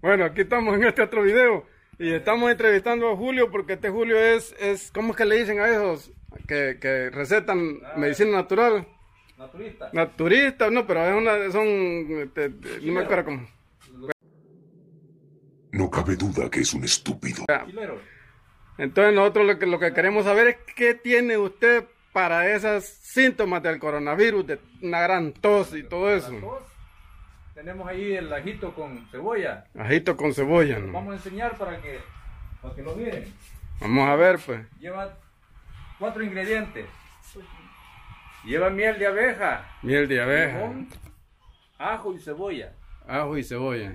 Bueno, aquí estamos en este otro video y estamos entrevistando a Julio porque este Julio es, es ¿cómo es que le dicen a esos que, que recetan medicina natural? Naturista. Naturista, no, pero es una, son, este, no me acuerdo cómo. No cabe duda que es un estúpido. Entonces nosotros lo que, lo que queremos saber es qué tiene usted para esos síntomas del coronavirus, de una gran tos y todo eso. Tenemos ahí el ajito con cebolla. Ajito con cebolla, ¿no? Vamos a enseñar para que, para que lo miren. Vamos a ver, pues. Lleva cuatro ingredientes. Lleva miel de abeja, Miel de abeja, limón, ajo y cebolla. ajo y cebolla.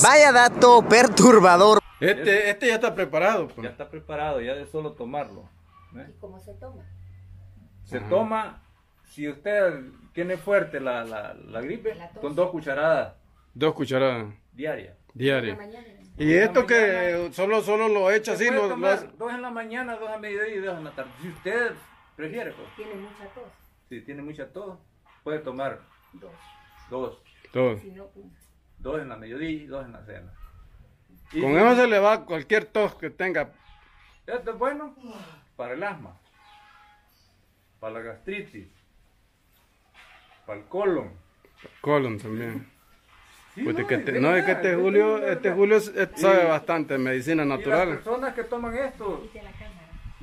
Vaya dato perturbador. Este, este ya está preparado, Ya pues. está preparado, ya de solo tomarlo. ¿eh? ¿Y cómo se toma? Se Ajá. toma, si usted tiene fuerte la, la, la gripe, La con dos cucharadas Dos cucharadas diarias. Diarias. mañana. Y esto que solo, solo lo echa así, lo, lo tomar hace- dos en la mañana, dos a mediodía y dos en la tarde. Si usted prefiere, pues, Tiene mucha tos. si tiene mucha tos, puede tomar Dos. dos. todo. Si no, una. Dos en la mediodía y dos en la cena. Y Con eso se le va cualquier tos que tenga. Esto es bueno para el asma, para la gastritis, para el colon. Colon también. Sí, Pues de no, que es este- de no, es que este Julio, verdad. este Julio sabe Y- bastante de medicina Y las natural. personas que toman esto,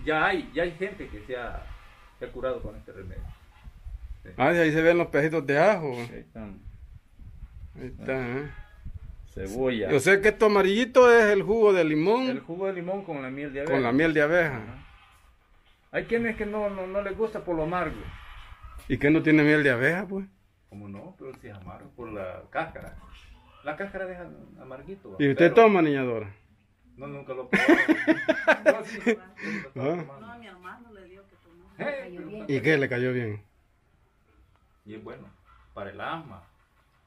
ya hay, ya hay gente que se ha, se ha curado con este remedio. Ah, y ahí se ven los pejitos de ajo. Ahí están Ahí está, ¿eh? cebolla, Yo sé que esto amarillito es el jugo de el limón jugo de limón con la miel de abeja. con la miel de abeja. Ajá. Hay quienes que no, no, no les gusta por lo amargo. ¿Y que no tiene miel de abeja, pues? Como no, pero si es amargo por la cáscara. La cáscara deja amarguito. ¿Y usted pero- toma, niñadora? No, nunca lo probado. No, sí, Ah. tomado. mi hermano le dio que tomó. Eh. ¿Y qué? ¿Le cayó bien? Y es bueno para el asma,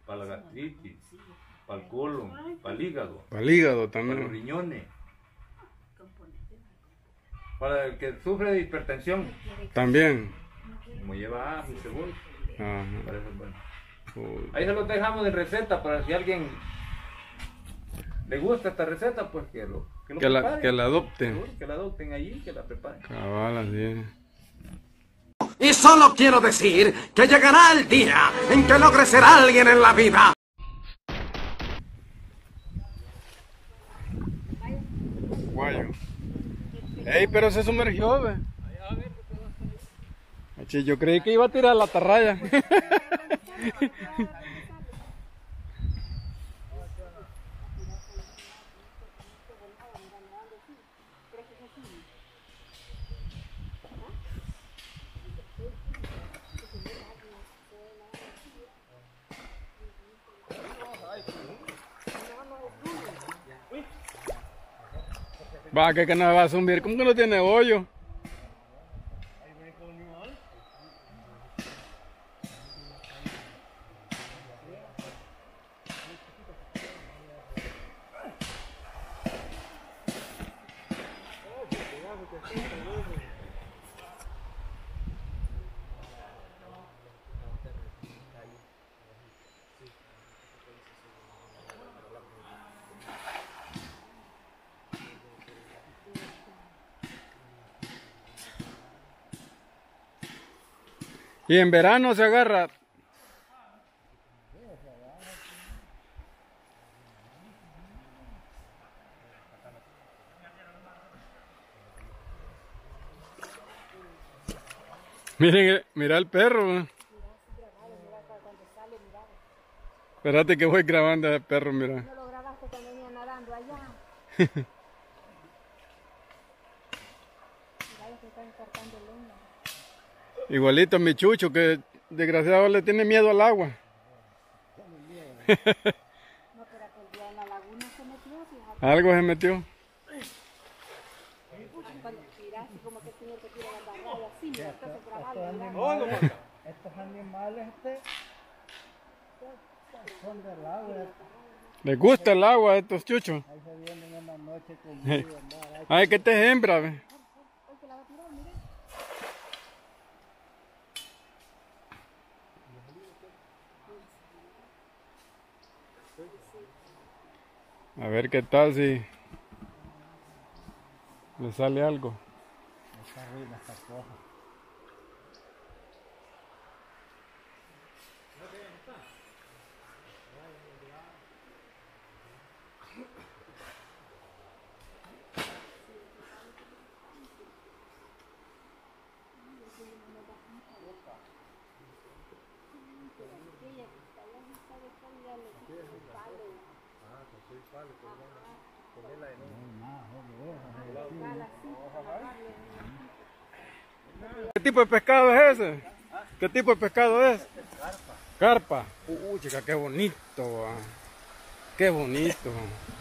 para la gastritis, para el colon, para el hígado, Para el hígado para los también. riñones, para el que sufre de hipertensión, También. Como lleva ajo y cebolla, Ajá. bueno. Uy. Ahí se lo dejamos de receta para si alguien le gusta esta receta, pues que lo, que lo Que la, que la adopte. Seguro, que la adopten allí, que la preparen. Cabal, así es. Y solo quiero decir que llegará el día en que logre ser alguien en la vida. Guayo. Ey, pero se sumergió, ve. Achi, Yo creí que iba a tirar la tarraya. Va, que, que no va a zumbir. ¿Cómo que no tiene hoyo? Y en verano se agarra. Miren, eh, mira el perro. eh. Espérate que voy grabando al perro, mira. No lo grabaste cuando venía nadando allá. Mira, que están cortando leña. Igualito a mi chucho que desgraciado le tiene miedo al agua. No, pero aquel día en la laguna se metió, fíjate. Algo se metió. Cuando tiraste, como que tenía que tirar la barrada así, mira, entonces grabando, ¿verdad? Estos animales este, son del agua, Les gusta el agua a estos chuchos. ahí se vienen en la noche conmigo, Ay, que te hembra, ve. Hoy que la va a tirar, mira. A ver qué tal si le sale algo. Esta ruina está ¿Qué tipo de pescado es ese? ¿Qué tipo de pescado es? Carpa. Uy, chica, qué bonito. va. Qué bonito.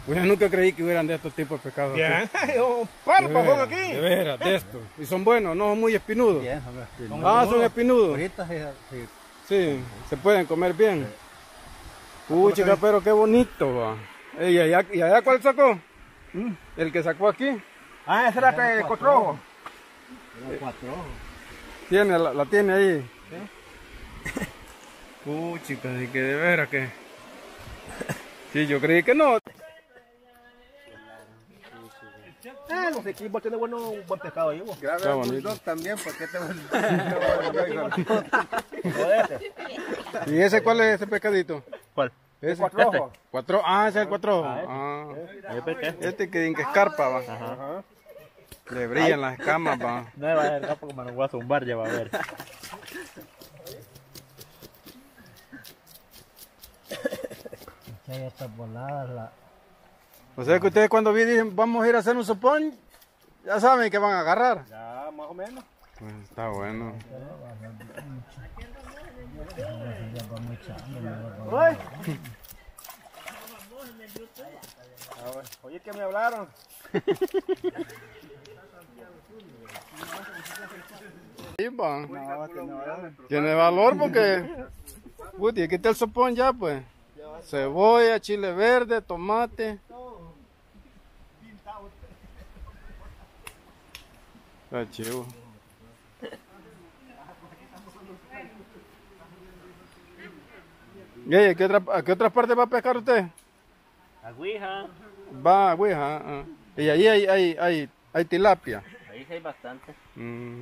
Pues yo nunca creí que hubieran de estos tipos de pescados. Bien, aquí. un De par, veras, pajón De aquí. veras, de estos. Y son buenos, no son muy espinudos. Bien, son espinudos. Ah, son espinudos. Ahorita sí. Sí, se pueden comer bien. Uy, chica, pero qué bonito, va. Ey, ¿Y allá, y allá cuál sacó? El que sacó aquí. Ah, ese era el cuatro ojos. Tiene, la, la tiene ahí. Y que de veras que. Sí, yo creí que no. Ah, los equipos tienen bueno, un buen pescado ahí, vos. Está bonito. también, porque te ¿Y ese cuál es ese pescadito? ¿Cuál? Cuatro ojos. Cuatro, ah, ese es el cuatro ojos. Ah, Ahí pesqué. este que dicen que escarpa, va. Le brillan las escamas, va. No me va a ver acá porque me lo voy a zumbar, ya va a ver. Echa estas voladas, la... O sea que ustedes cuando vi dicen vamos a ir a hacer un sopón, ya saben que van a agarrar. Ya, más o menos. Pues está bueno. Oye, que me hablaron. Tiene valor porque. Puti, aquí está el sopón ya, pues. Cebolla, chile verde, tomate. Está chivo. ¿Y a qué, otra, a qué otras partes va a pescar usted? Agüija, Va, güey, ah, ah. Y ahí hay, hay, hay, hay tilapia. ahí sí hay bastante. Mm.